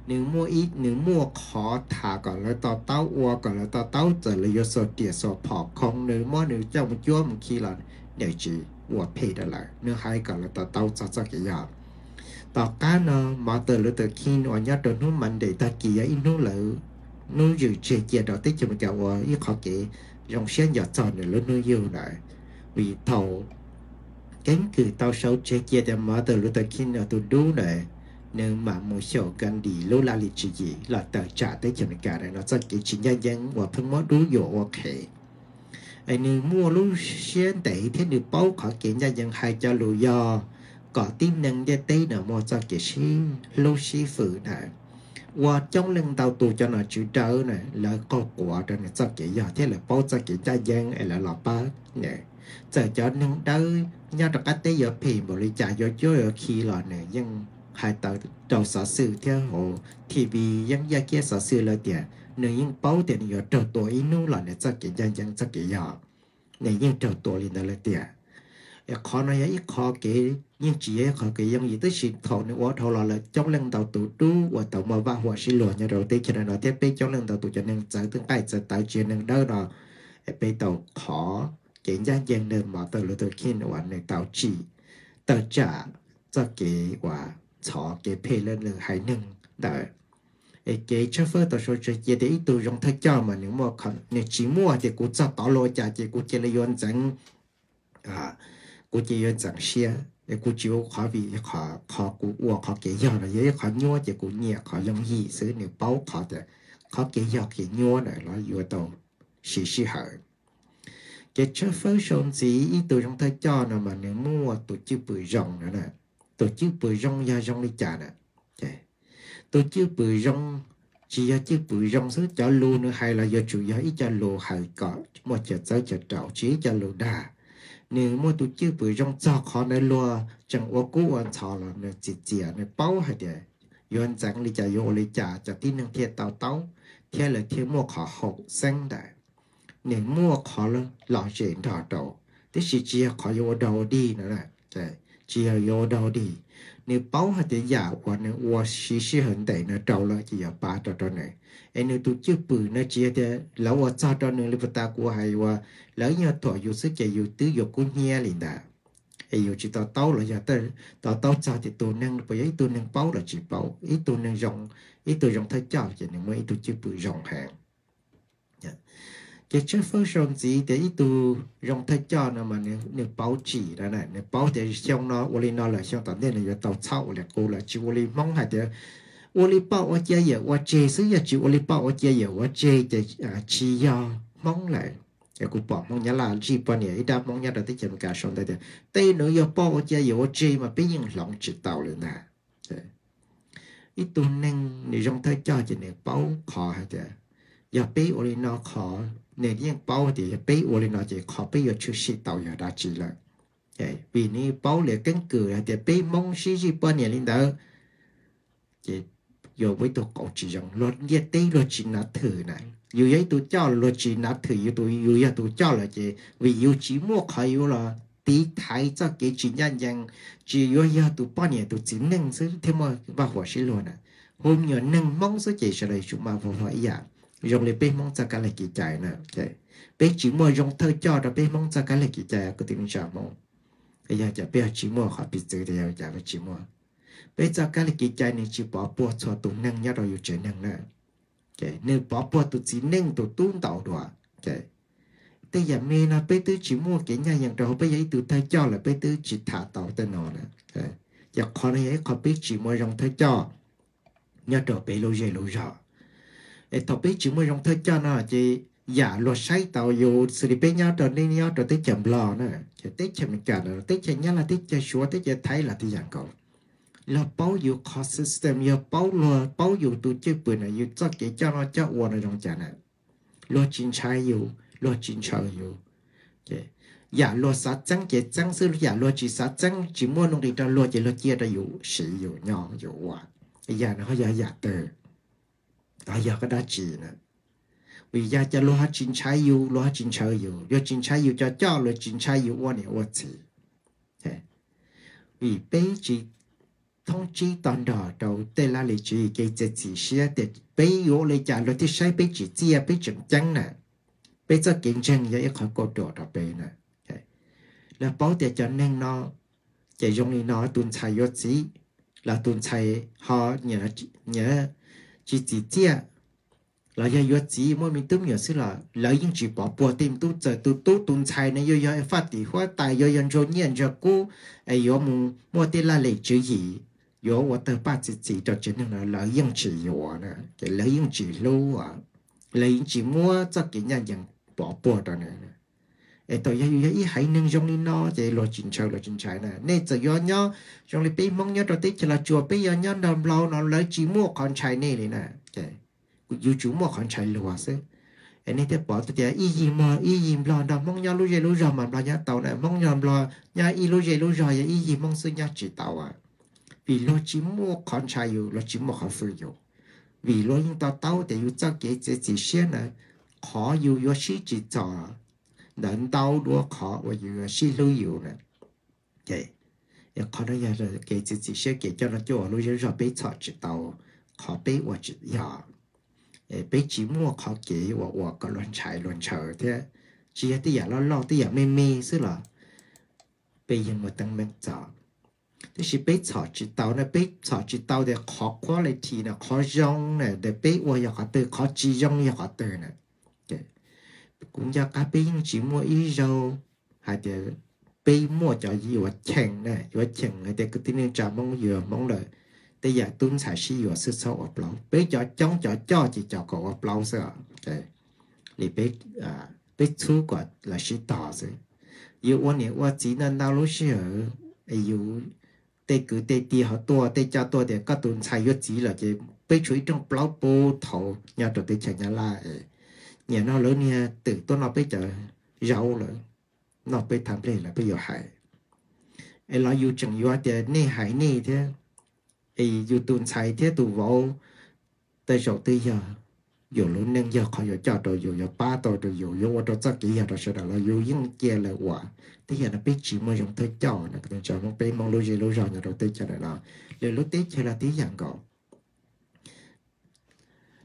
[SPEAKER 1] Nếu mua ít, nếu mua khó thả còn là tao tao ua, còn là tao tao giờ là do số tiền số phỏ không? Nếu mua nếu cho một chúa một khi là để chỉ ua phê đó là. Nếu hai còn là tao tao cho cho cái gì tao cá nó mà từ lúc từ khi nó nhớ được nó mạnh để ta kỳ ấy nó lỡ nó dự chế chế đó tích cho mình cả ua ít khó kể dòng xe nhỏ tròn này lớn nó yêu lại. Vì thầu cánh cử tao sâu chế kia để mở từ lúc tao khi nào tôi đu này. Nên mà một số gần đi lô la lịch chỉ gì là tờ trả tới chuyện cả này, nó rất cái chính nhân dân và phân mất đu dụ, ok. Anh nên mua lúc xuyên tệ thế được bao khỏi kiện nhân dân hai cho lù do. Có tin năng để tây nào mua cho cái sinh lô sĩ phụ này và trong lần đầu tù cho nó chịu trở này là có quả cho nó sao kỹ giờ thế là bao cho cái gia dân là lọ ba nè. giờ cho nên đâu nhớ trong cái tế giờ phim bộ lý trả cho cho ở khi là này nhưng hai tờ đầu sở sự theo hồ, thì vì những gia kia sở sự là tiền, Nên những bao tiền giờ trâu tuổi ít nung là để cho cái giang dân cho cái giờ nếu những trâu tuổi lên là tiền Dạ, khó nói ít khó cái nhưng chỉ khó cái giống gì tới sự thọ nữa quá thọ là trong lần đầu tụ tu và tàu mà ba hoa xin lùa nhà đầu tiên. Cho nó tiếp bên trong lần đầu tụ cho nên trở tương ai trở tạo chuyện nên đâu đó bên tàu khó cái dân dân nên mà tàu lựa tàu khi nó nên tàu chỉ. Tàu trả cho cái và cho cái phê lên là hai nâng đợi cái cho phơi tàu số chơi cái đấy tụ dùng thay cho mà nếu mà không nếu chỉ mua thì cũng cho tàu lô trả thì cũng chơi là yon chẳng à cũng chỉ yon chẳng xe cũng chỉ khó vì khó khó cũng uo khó cái giờ là vậy khó nhua thì cũng nhẹ khó dùng gì xử nếu bao khó thì khó cái giờ cái nhua này nó vừa tàu xì xì hở cái cho phơi xong gì ý tụ trong thay cho nào mà nếu mua tụ chỉ bự rộng nữa nè tổ chức bự rong ya rong đi trả nè tổ chức bự rong chỉ là chức bự rong số cho lô nữa hay là do chủ yếu ít cho lô hay có một chợ tới chợ trào chỉ cho lô đà nếu mà tổ chức bự rong cho khó này lô chẳng ô cú ăn chào là nó chỉ chỉ nó bao hay đấy yuan chẳng đi trả yo đi trả cho tin năng thiệt tàu tàu thiệt là thiệt mua khó hậu sinh đấy nếu mua khó là lo chuyện thọ đầu thế chỉ chỉ khó yo đầu đi nữa nè chỉ là vô đâu đi nếu bao hạt để giả qua nếu qua xí xí hận tệ nó trâu là chỉ ở ba trâu trâu này. Em nếu tôi chưa bự nó chỉ là lão ở xa trâu nữa là ta của hay qua lão nhà tuổi yêu sức chạy yêu tứ yêu cũng nhẹ liền đã. Ai yêu chỉ tao tao là giờ tới tao tao cha thì tôi năng bởi ý tôi năng bao là chỉ bao ý tôi năng rộng, ý tôi rộng thấy chào chỉ nên mới tôi chưa bự rộng hàng dạ cái chất phương xong gì để tu dùng thay cho nó mà nếu nếu bảo trì đó này nếu bảo để trong nó ô li nó là trong tận đây là tàu sau là cô là chỉ ô li mong hay để ô li bảo ô chơi giờ ô chơi xứ giờ chỉ ô li bảo ô chơi giờ ô chơi để chỉ do mong lại cái cụ bỏ mong nhớ là chỉ bao nhiêu ít đã mong nhớ là tới chừng cả xong đây để tây nữa giờ bảo ô chơi giờ ô chơi mà bây giờ lòng chỉ tàu lên nè ít tu nên nếu dùng thay cho chỉ nếu bảo khó hay để bây nó khó thì bây nó chỉ khó bây giờ đã vì thì bây mong gì chỉ chỉ chỉ nát này chỉ nát là chỉ vì chỉ mua thái cho cái chỉ nhân dân chỉ dù ấy tôi ba nhiêu tôi chỉ nâng sự thêm mà và hòa sĩ luôn à hôm nhờ nâng mong số chỉ sẽ là chúng mà vô phải rong le pe mong cha cái le ki chai nè, chai. Pe chỉ mua rong thơ cho ra pe mong cha cái le ki chai có tiếng chào mo bây giờ cha pe chỉ mua họ biết zhe thì giờ cha le chỉ mua, pe cha cái le ki chai nên chỉ bỏ po cho tu nang ya rồi yu che nang na chai ne bỏ po tu chỉ nang tu tun tao do chai te ya me na pe tu chỉ mua cái nhà yang rồi bây giờ tu thơ cho là pe tu chỉ thả tao te no nè, chai ya khó này ấy biết chỉ mua rong thơ cho. Nhớ rồi về lâu dài lâu rồi e tao biết chúng mày rong thời cho nó, chị giả luật say tàu dù xử lý bên nhau trở nên nhau trở tới chậm lò nữa. Chỉ tới chậm cả nữa tới chậm nhau là tới chậm xóa tới chậm thấy là tới dạng cầu là bao dù khó system yêu bao lo bao dù tu chơi bữa này dù cho cái cho nó cho uo nó trong chả này. Lo chính trái dù lo chính trái chị giả lo sát trắng cái trắng sư giả lo chỉ sát trắng chỉ muốn nông đi cho lo chỉ lo chia ra dù, sử dụng nhỏ, dù hòa giả nó giả giả từ đó giờ cái đó chỉ nè vì giờ cho lo hát chính trái yêu lo hát chính trái yêu lo chính trái yêu cho cho lo chính trái yêu quan niệm quan chỉ thế vì bây chỉ thông chỉ toàn đỏ đầu tê la lì chỉ cái chỉ chỉ xe để bây giờ lấy trả lo thì sai bây chỉ chia bây chừng chăng nè bây giờ kinh doanh vậy khỏi có đồ đó bây nè là bảo để cho nên nó chỉ dùng nó tuần chạy yếu chỉ là tuần chạy họ nhớ nhớ chỉ chỉ chia là giờ yo chỉ mỗi mình tụm nhiều xí là lợi những chỉ bỏ bỏ tìm tu giờ tu tu tuần chạy này yo yo phát triển hóa tài yo yo cho nhiên cho cú ai yo mu mua tiền là lấy chữ gì yo 我的把自己的真正的lợi用chỉ yo nè cái lợi dụng chỉ lâu à lợi dụng chỉ mua cho cái nhà dân bỏ bỏ đó nè ai tôi yêu yêu hãy nâng trong đi nó thì lo chính trời lo chính trái nè nên giờ do nhau trong đi bị mong nhau rồi tích là chùa bây giờ nhau nằm lâu nó lấy chỉ mua con trái này này nè cái yêu mua con trái lúa chứ anh ấy tiếp bỏ tôi ý gì mà ý gì lo đó mong nhau lúc gì lúc rồi mà lo nhau tàu này mong nhau lo nhà ý lúc gì lúc rồi ý gì mong sự nhau chỉ tàu à vì lo chỉ mua con trai lo chỉ mua họ phụ yêu vì lo những ta tao để yêu cho cái cái gì xem này khó yêu yêu shi chỉ cho đến tao đua khó và yêu sĩ lưu yêu này vậy ya khó đó ya rồi cái gì gì xem cái cho nó cho lo rồi bị chọn chỉ tao khó bị và chỉ ya bị chỉ mua khó cái và và cái luận chạy luận chờ thế chỉ là tí ya lo lo tí ya mê mê xí là bị những một tăng mình chọn 就是被草知道呢，被草知道的好 quality 呢，好用呢，的被我也好对，好使用也好对呢，对，cũng Cũng cho cá pin chỉ mua ít dầu hay để bị mua cho gì và chèn này, và chèn. Này để cứ tin trả mong vừa mong đợi để giờ tuân xài sử dụng sự sâu ở lâu, bị cho chống cho cho chỉ cho có ở lâu sợ để thì bị à bị chú quả là sự tỏ rồi, yêu quan niệm quan chỉ nên đau lúc xưa, yêu tê cứ tê đi họ tua tê cho tua để các tuần xài yếu chỉ là chỉ bây chú trong lâu bố thầu. Nhà đồ tê chèn nhà lại nhà nó lớn nha tự tôi nó bây giờ giàu rồi nó bây tham đây là bây giờ hại. Ai lo yêu chẳng yêu thì nay hại nay thế. Ai yêu tuần sai thế tu vô tới sầu tới giờ dù lúc nâng giờ khỏi giờ cho tôi dù giờ ba tôi rồi dù giờ qua tôi chắc kỹ giờ tôi sẽ đặt là dù những kia là quả. Thế giờ nó biết chỉ mới dùng tới cho là cái chọn nó biết mong lưu gì lưu rồi nhà đầu tư cho lại là để lúc tiếp chơi là tí dạng gọi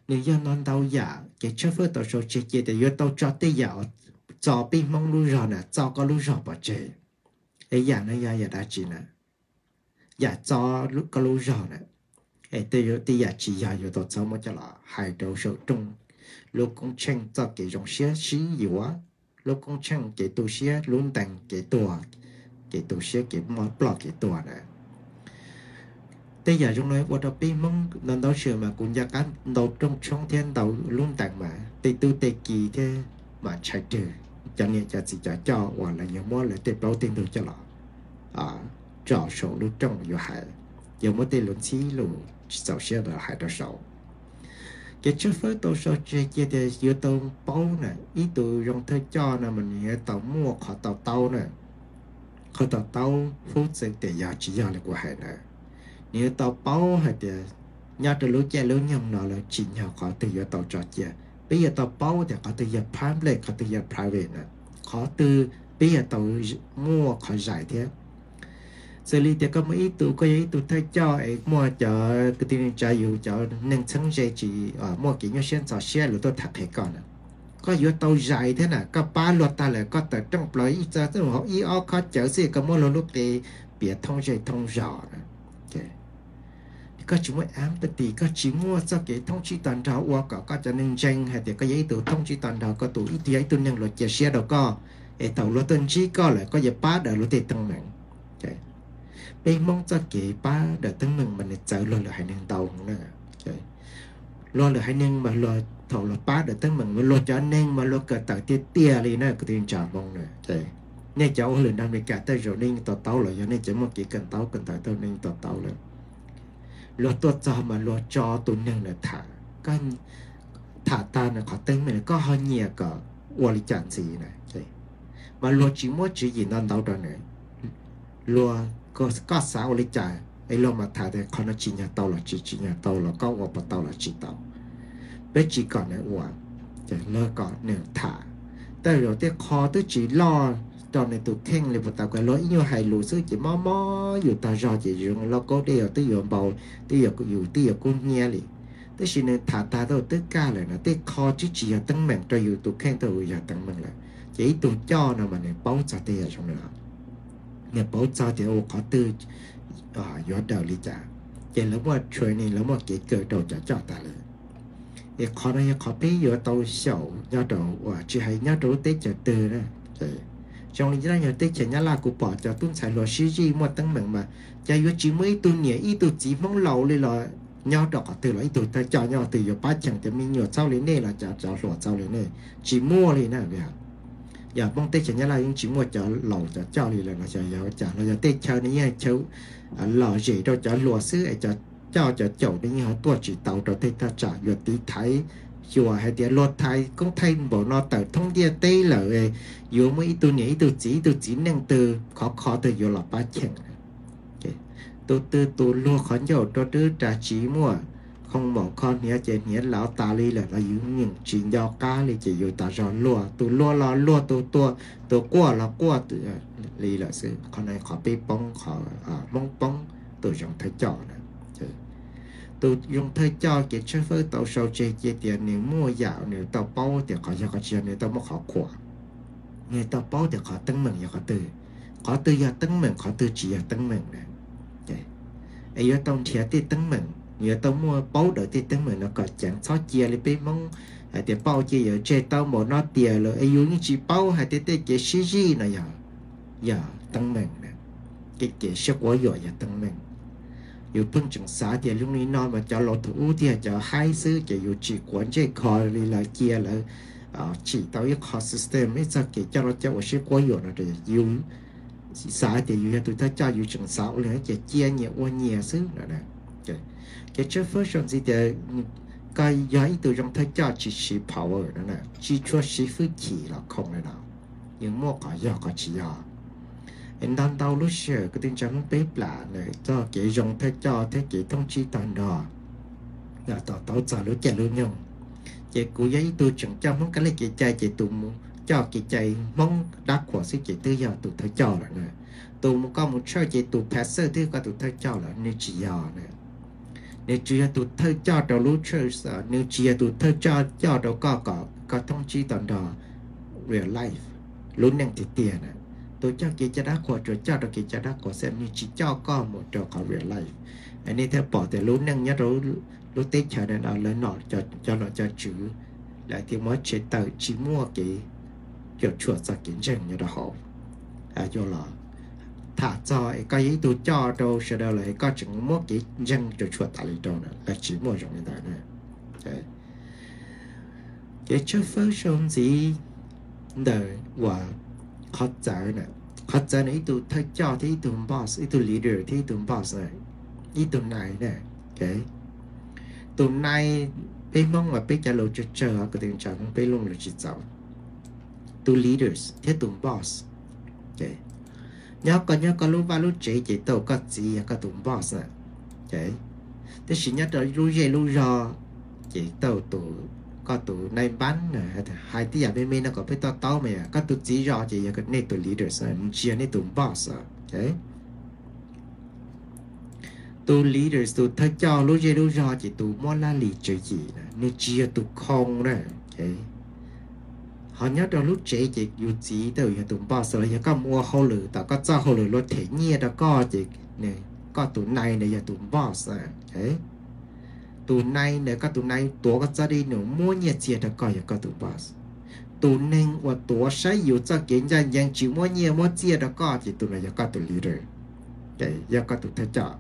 [SPEAKER 1] 你要弄到呀，给吃饭到时候直接的要到抓的呀，找边忙路上呢，找个路上不这，哎呀那呀也得进呢，也找路个路上呢，哎对有对呀，只呀有到怎么着了，还到手中，路工程找给种些西有啊，路工程给多些轮等给多，给多些给么不给多呢。tây giờ chúng nói bắt đầu bị mong lần đó sửa mà cũng gia cán đầu trong trong thiên đầu luôn tặng mà tây tư tây kỳ thế mà chạy trừ. Cho nên cho chỉ cho cho, hoặc là nhiều món là tây bao tiền được cho nó à trò số lúc trong vô hại giờ mới tây luôn xí luôn sau xe là hại đó sầu cái trước phơi tôi so chơi chơi thì giữa tôi bao nè, ý tôi trong thời cho nè, mình nghe tàu mua họ tàu tàu nè. Họ tàu tàu phút sẽ để giờ chỉ giờ là của hại nè nếu tàu bao hay thì nhà từ lúc chơi lúc nhầm nó là chỉ nhà có từ giờ tàu cho chơi bây giờ tàu bao thì có từ giờ public, có từ giờ private nè. Có từ bây giờ tàu mua, có giải thế. Xử lý thì có mấy tụ có ý tụ thay cho, ấy, mua cho cái tiền trả dù cho nên chân dây chỉ ở mua kỹ nhau xem cho xe rồi tôi thật hay còn có yếu tàu dài thế nè, có ba luật ta lại có tờ trong lời ý ra tức họ ý ó có chở gì có mua lúc thì biết thông dây thông rõ có chúng mới ám tự tỷ có chỉ mua cho cái thông chi toàn trào qua có có cho nên tranh hay thì có giấy tờ thông chi toàn trào có tụ ít giấy tờ nhân luật chia xe đâu có để tàu luật tên chi có lại có giấy ba đỡ luật tiền tăng mạng bên mong cho cái ba đỡ tăng mừng mà trở lo là hai nên tàu nữa lo là hai nên mà lo thầu là ba đỡ tăng mừng mà lo cho nên mà lo cả tàu tia tia đi nữa cái tiền trả mong nữa nên cháu lần năm này cả tới rồi nên tàu tàu rồi cho nên chỉ một cái cần tàu cần tàu tàu nên tàu tàu ลดตัวจอมาลดจอตัวหนึ่งเนี่ยถ่าก็ถ่าตาเนี่ยขอเต้งเหมือนก็ฮอนเนียก็วอลิจันสีนะใช่มาลดจิมัวจียินนั่นเตาดอนเนี่ยลวก็ก็สาวอลิจันไอ้ลมมาถ่าแต่คอนจินยาเตาหระจีจีเนยาเตาหรอก็วัวปะเตาหรอจีเตาไปจีก่อนเนี่ยวัวจะเลิกก่อนหนึ่งถ่าแต่เดี๋ยวเตี้คอตัวจีรอ cho này tụi khen lên tao cái lỗi như hai lũ sứ chỉ mò mò dù ta rò chỉ dùng lo cố đều tới dùng bầu tới giờ cũng dù tới giờ nghe liền tới xin nên thả ta đâu, tới ca lại nó tới kho chứ chỉ giờ tấn mạng cho dù tụi khen tụi giờ tấn mạng lại. Chỉ tụi cho nó mà này báo cho tới ở trong đó. Nè báo cho thì ô khó tư ở gió đầu lý trả chỉ lỡ mà chuyện này, lỡ mà kỹ cờ đầu cho cho ta lại. Thì khó này khó biết giờ tao xấu nhau đầu và ờ, chỉ hay nhau đầu tới giờ tư đó trong lý ra nhà tết chỉ nhớ là cụ bỏ cho tuân xài lo sĩ gì một tăng mệnh mà. Cho yếu chỉ mới tuân nhẹ ý tu chỉ mong lâu lên là nhau đó từ là ý tu ta cho nhau từ giờ ba chẳng thì mình nhiều sau lên này là cho cho lo sau lên này chỉ mua lên nè à, vậy à? dạ, giờ bông tết chỉ nhớ là những chỉ mua cho lâu cho cho thì là nó giờ trả nó giờ tôi chờ này cháu à, lò gì đâu cho lo xứ ấy cho cho cho chậu đấy họ tua chỉ tàu cho tết ta trả giờ tí thấy chùa hay tiệt lúa thay, cũng thay bộ nó tờ thông địa tây là ấy yếu mấy tu nhảy tu chỉ tu chỉ năng từ khó khó từ yếu là ba chèn tu tư tu lo khó dầu tu tư trả chỉ mua. Không bỏ con nhớ chỉ nhớ lão ta li là là những những chuyện do cá li chỉ yêu ta rõ lo tu lo lo lo tu tu tu qua là qua tu à, li là sự. Con này khó bị bông, khó à bông, tu dùng thấy chọn tu dùng thời cho cái chế phơi tàu sầu chế chế tiền nếu mua dạo nếu tàu bao thì có cho có chuyện nếu tàu mua khó quả. Nếu tàu bao thì có tăng mừng, có từ có từ giờ tăng mừng, có từ chỉ giờ tăng mừng nè. Ấy giờ tàu thiệt thì tăng mừng nếu tàu mua bao đỡ thì tăng mừng, nó có chẳng sao chia, lấy bên mong hay thì bao chia giờ chơi tàu một nó tiền rồi ấy những chỉ bao hay thì cái cái gì gì này giờ giờ tăng mừng nè. Cái cái sức quá giỏi giờ tăng mừng yêu phân chừng xã thì lúc này nó mà cho lột thủ thì cho hai sư chỉ yêu ờ, chỉ quản chế khỏi đi là kia là chỉ tao yêu khó system ấy, sao cái cho nó cho sự của giờ nó để yêu xã thì yêu tụi ta cho yêu chừng xã là cái chia nhẹ qua nhẹ sư nè nè cái trước first gì thì cái giấy từ trong thay cho chỉ chỉ power nè nè. Chỉ cho chỉ phi chỉ là không nè nào. Nhưng mua có giờ có chỉ giờ em đang đau lúc xưa cái tình trạng bếp lạ này cho chị dùng thế, cho thế chị thông chi toàn đò. Là tao tao sợ lúc chạy luôn nhung chị cụ giấy tôi chẳng cho muốn cái này chị chạy chị tụ muốn cho chị chạy mong đã của sĩ chị tư giờ tụ thay cho là nè. Tụ một con một chơi chị tụ passer thứ có tụ thay cho là nên chị giờ nè. Nếu chị là tụ thay cho đầu lúc chơi sợ nếu chị là tụ thay cho cho đầu có có có thông chi toàn đò, real life lúc năng thì tiền này tôi cho kia cho đá của rồi cho được kia cho đá của xem như chỉ cho có một trò có real life. Anh ấy theo bỏ thì lúc năng nhớ rồi lúc tết chờ nên ở lên nọ cho cho nó cho chữ. Lại thì mới chế tờ chỉ mua cái, kiểu chuột ra kiến chân như đó họ à cho là thả cho cái ý tôi cho đâu sẽ đâu lại có chừng mua cái dân cho chuột tại lý đâu nè. Là chỉ mua trong cái đó nè cái trước phơi xong gì? Đời và khó giải nè khó giải này tụ thay cho thì tôi boss tụ leader thì tôi boss này ít tôi này nè okay tụ này bên mong mà bên trả lời cho chờ cái tình trạng bên luôn là chỉ giáo tụ leaders thế tụi boss okay nhớ có nhớ có lúc vào lúc chế chế tàu có gì có tụ boss này okay thế chỉ nhớ tới lúc gì lúc giờ chế tàu tụ có tụ nay bán hai tí à bên mình nó có phải to to mày à có tụ chỉ rõ chỉ cái này tụi leaders này chỉ này tụi boss okay tu leaders tụ thay cho lúc gì lúc rõ chỉ tụ mua la lì chơi gì nè. Nếu chia tụ không nè. Okay họ nhớ đó lúc trẻ chỉ dù chỉ đâu nhà tụ bao giờ nhà có mua hồ lử tao có cho hồ lử lúc thể nhẹ đó có chỉ nè, có tụ này nè nhà tụ bao giờ okay tù nay nếu các tù nay tố các gia đình nếu mua nhiệt chia đã coi các tù bác tù nên và tố sẽ yếu cho kiến dân dân chỉ mua nhiệt mua chia đã coi thì tù này các tù lý rồi để giờ các tù thế chọn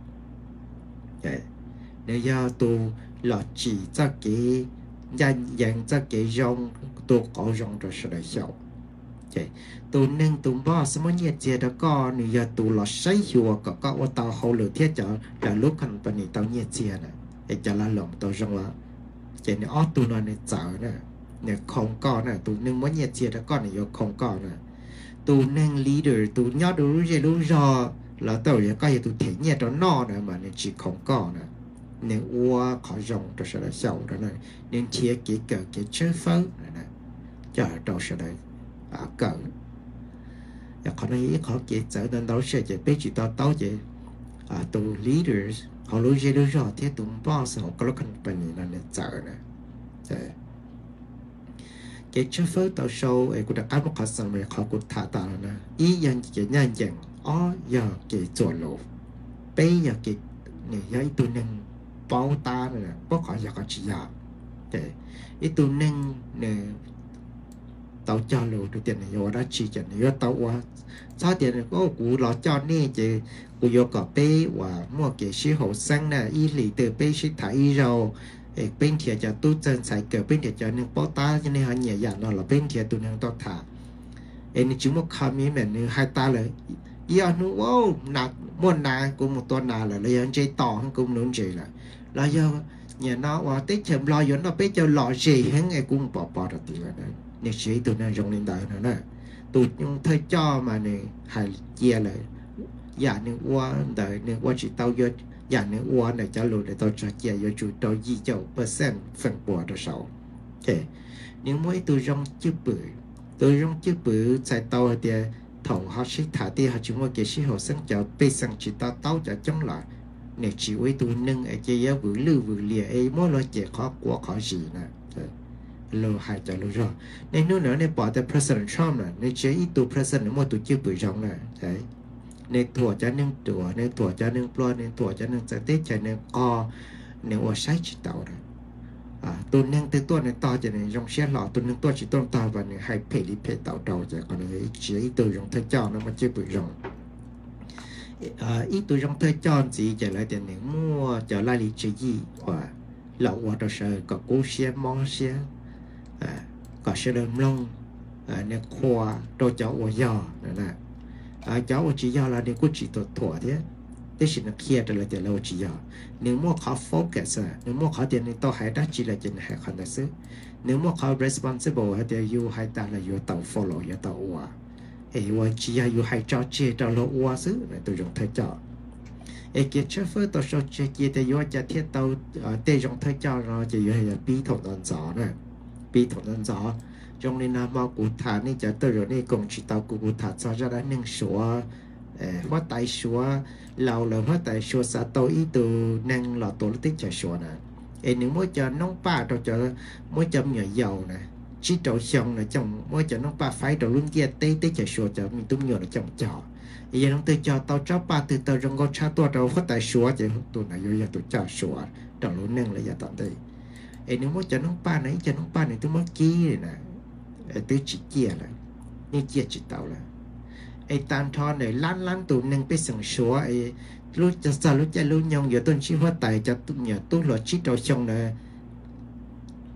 [SPEAKER 1] cái nếu giờ tù là chỉ cho cái dân dân cho cái rong, tù có rong rồi sẽ đại sầu để tù nên tù bỏ sẽ mua nhiệt chia đã coi nếu giờ tù là sẽ yếu các các và tàu hậu lửa thiết chọn là lúc cần phải tàu nhiệt chia này cái chả là lộng tôi rằng là chỉ nó ót tôi nói này chở nè nè không có nè tôi nâng mỗi nhiệt chia đó con này vô không có nè tôi nâng leader tôi nhớ đủ rồi đủ rồi là tôi giờ coi tôi thấy nhiệt đó nó nè mà nè chỉ không có nè nè ua khó rồng tôi sẽ là đó nè nên chia kỹ cỡ cái chớ phớ nè cho tôi sẽ là ở cỡ khó nói khó kỹ cỡ nên đâu sẽ chỉ biết chỉ tao tao chỉ à tôi leaders họ lúc gì lúc rõ thì tụi boss họ có lúc cần bên này là trở nè cái chế phớ tàu sâu ấy cũng đã áp một khó sản về họ cũng thả ta nè ý dân chỉ nhanh dần ở giờ cái chỗ lộ bây giờ cái này giờ tụi nên bao ta này có khỏi giờ có chỉ giờ thế. ít tụi nên nè tàu cho lộ được tiền này rồi đã chỉ tiền này tàu qua sao tiền có cú lọ cho nè chứ cú vô có bê và mua cái sĩ hậu sang nè y lý từ bê sĩ thái rồi bên thiệt cho tu chân sai cờ bên thiệt cho nên bao ta cho nên họ nhẹ nhàng nó là bên thiệt tu nên tao thả em chỉ một khám mi mình hai ta là giờ nó wow nạt muốn nà cũng một tuần nà là lấy chơi tỏ cũng nướng chơi là là giờ nhà nó và tết chậm lo giờ nó biết cho lọ gì hết ngày cũng bỏ bỏ ra tiền này nè sĩ tụi nó dùng lên đời nữa nè tụt nhung thay cho mà này hay chia lại giả dạ, nên qua đời nên qua chỉ tao vô giả nên qua này cho luôn để tao cho chia vô chủ tao di châu percent phần bùa đó sáu thế nhưng mỗi tôi rong chữ bự, tôi rong chữ bự tại tao thì thầu họ sẽ thả đi họ chúng mua cái sĩ họ sinh cho bây sang chỉ tao tao cho chống lại. Nếu chỉ với tôi nâng ở chơi giá vừa lưu vừa lìa ấy, mỗi loại chỉ khó của khó gì nè lo hai cho lo rồi. Nên nếu nữa, nên bỏ tới president Trump nè, nên chế ít tu president mỗi tu chưa bự rộng nè. Đấy. Nên thua cho nên thua nên thua cho nên plo nên thua cho nên sẽ tết cho nên co, nên ở sai chỉ tàu nè à tôi nên tới tôi nên to cho nên trong xe lọ, tôi nên tôi chỉ tôi to và nên hai phe đi phe tàu đầu cho còn này chế ít tu trong thời cho nó mà chưa bự rộng à ít tu trong thời cho gì? Trở lại tiền nên mua trở lại lý chỉ gì. Quả lậu qua đó sợ có cố xe, mong xe. ก็เฉลิมลงเนี่ยครัวตัวเจ้าอวยอนะนะเจ้าอจิยอเราเนี่ยกุจิตัวถั่วเนี่ยที่ฉันเครียดอลไรแต่เราจิยอเนี่ยมั่เขาโฟกัสเนี่ยมั่เขาเดี๋ยนี้ตัวหายได้จีเลยจะนหายคอนเดซึเนี่ยมั่เขา responsible ให้เดี๋ยอยู่หายตาละอยู่ต่อ follow อยู่ตัวอวเอว่าจียออยู่หายจอเจตัวเราอวซึ่งในตัวยงเธอเจ้าเอเกียเชฟเฟอร์ตัวโซเชีเกียแต่ยอจะเทียตัวเตยจงเธอเจ้าเราจะอยู่ในปีถงตอนสองนะ bị thổ nhân gió trong nên là bao cụ thả nên chả tới rồi nên cùng chỉ tao cụ cụ thả cho ra đã nâng số à, hóa tài số lâu là hóa tài số sao tôi ý từ nâng là tổ tích cho số nè. Em nếu mỗi cho nông ba rồi cho mỗi chấm nhỏ giàu nè chỉ trâu xong là chồng, mỗi cho nông ba phải đầu luôn kia tê tê cho số cho mình tung nhỏ là chồng trò giờ nông tôi cho tao cho ba từ tao rong ngô cha tôi đâu hóa tài số chứ tôi này vô giờ tôi cho số đầu luôn nâng là giờ tạm đây ai nếu mà cho nó ba này cho nó ba này tôi mất kia này nè. Ai tôi chỉ kia là, như kia chỉ tao là. Ai tan thon này, lăn lăn tụ nâng biết sừng số ai lúc cho sao lúc cho lúc nhông giờ tôi chỉ hóa tài cho tôi nhờ tôi là chỉ đầu trong này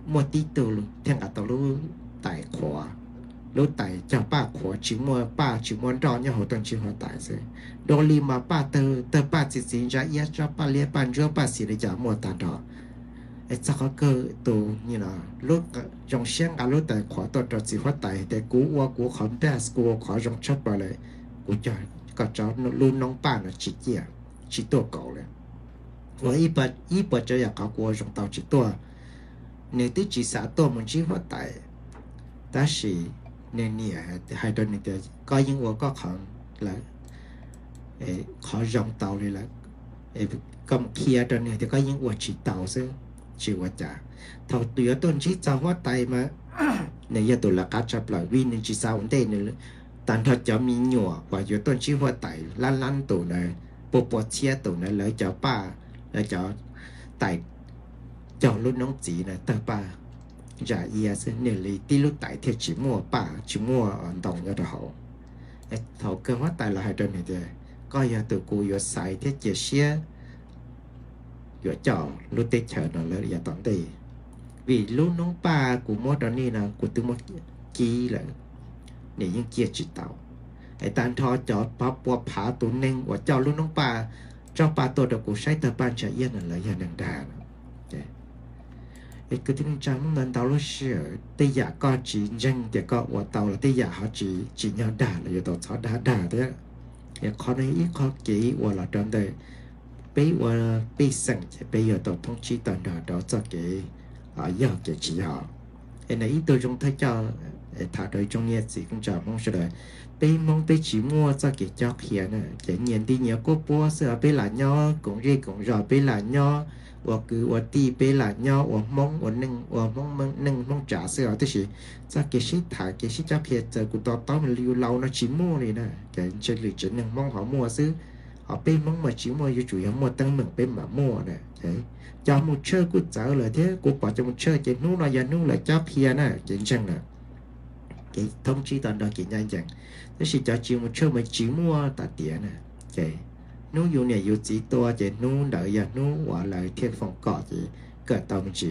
[SPEAKER 1] một tí tụ luôn theo cả tàu lúc tài khóa. Lúc tài cho ba khóa, chỉ mua ba, chỉ mua đo nhau hồ tôi chỉ hóa tài rồi đôi li mà ba tờ tờ ba chỉ chỉ ra ít cho ba lia, ba rửa ba xì để giả mua tàn đó chắc có cơ tù như là lúc trong sáng cả lúc tại khóa tôi cho chỉ phát tại để cú qua cú khóm đa cú khóa trong chất vào lại cú cho có cháu nó luôn nóng ba nó chỉ kia chỉ tổ cầu này và ít bật ít bật cho nhà có cú trong tàu chỉ tổ nếu tí chỉ xã tổ mình chỉ phát tại ta chỉ nên nhỉ hai đôi này có những của có khẩn là khó rộng tàu này là cầm kia đôi này thì có những của chỉ tàu xưa chỉว่าจะทอตัวต้นชิจาว่าไตมาเนี่ยยตัวละกัดจับเลยวินจิสาวเต้เนี่ยแต่ถ้าจะมีหนัวว่าอยู่ต้นชิว่าไตลั่นลั่นตัวเนี่ยปวดปวดเชียตัวเนี่ยเลยจะป้าแล้วจะไตเจ้ารุ่นน้องจีเนี่ยแต่ป้าจะเอียซึ่งเนี่ยเลยที่รุ่นไตเทียชิมัวป้าชิมัวอ่อนตรงยอดเขาไอ้เขาเกิดว่าไตเราให้ตัวเนี่ยเดียก็อย่าตัวกูอย่าใส่เทีย เจียเชีย yo cho lu te chờ nó là ya tận đây vì lu nông ba của mỗi đó ni là của tôi một kỹ là để những kia chỉ tàu ai tan thọ cho pa pa phá tụ nên và cho lu nông ba cho ba tôi được của sai tờ ban trả yên là ya nâng đà ai cứ tin rằng nên tàu lúc xưa tây giả có chỉ dân để có và tàu là tây giả họ chỉ chỉ nhau đà là yo tàu cho đà đà thế ya khó này ít khó kỹ và là trong đây bây giờ bây giờ bây giờ tổ thông chí toàn đó đó cho cái à giờ cái chỉ họ. Em này tôi trong thấy cho ờ, thả đời trong nghe gì cũng chờ mong sợ bây mong bây chỉ mua cho cái cho kia nè cái nhìn đi nhiều cô bố sửa bây là nho, cũng gì cũng rõ bây là nho và cứ và đi bây là nho và mong và nâng và mong mong, nâng, mong trả sửa tức là cho cái sĩ thả, cái sĩ cho kia, giờ cũng tao tao mình lưu lâu nó chỉ mua này nè. Cái chân lịch chỉ nâng mong họ mua sửa họ bên mong mà chỉ mua chủ yếu mua tăng mừng bên mà mua nè. Thế cho một chơi của cháu là thế, của bỏ cho một chơi chỉ nu là giờ nu là cho kia nè chính chẳng nè. Cái thông chí toàn đó kiện nhanh chẳng thế thì cho chỉ một chơi mà chỉ mua ta tiền nè. Cái nu dùng này dùng chỉ to chỉ nu đợi giờ nu quả lại thiên phòng cọ gì cỡ tông chỉ.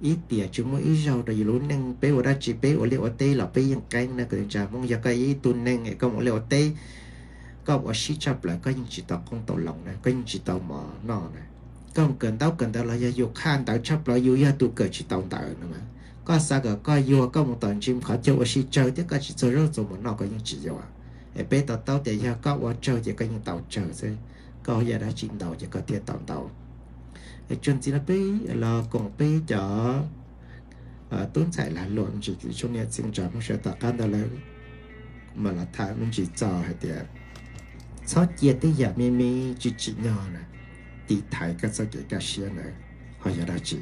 [SPEAKER 1] Ít tiền chúng mua ít rau rồi luôn nâng bé ở đây chỉ bé ở liệu ở tây là bé yang canh nè cái chả mong giờ cái tuần nâng cái công ở liệu ở tây có bỏ xí chấp lại có những chỉ tao không tàu lòng này có những chỉ tao mở nọ này. Có một cần tao cần tao là giờ dục khan tao chấp lại yêu ya tu cờ chỉ tao tàu nữa mà. Có sao cả, có yêu có một tuần chim khó chơi ở xí chơi thì có chỉ chơi rồi rồi mà nọ, có những chỉ yêu à ở bên tàu tàu để cho có ở chờ chỉ có những tàu chờ thôi có giờ đã chiến tàu chỉ có tiền tàu tàu. Ở trên chỉ là bé, là cùng bé à, cho tốn chạy là luôn chỉ cho này xin chào một số tất can đó là mà là thà mình chỉ chờ hay thì sau chia tới giờ mi mi chỉ chỉ nhỏ này đi thái cái sao cái cái xe này họ giờ đã chỉ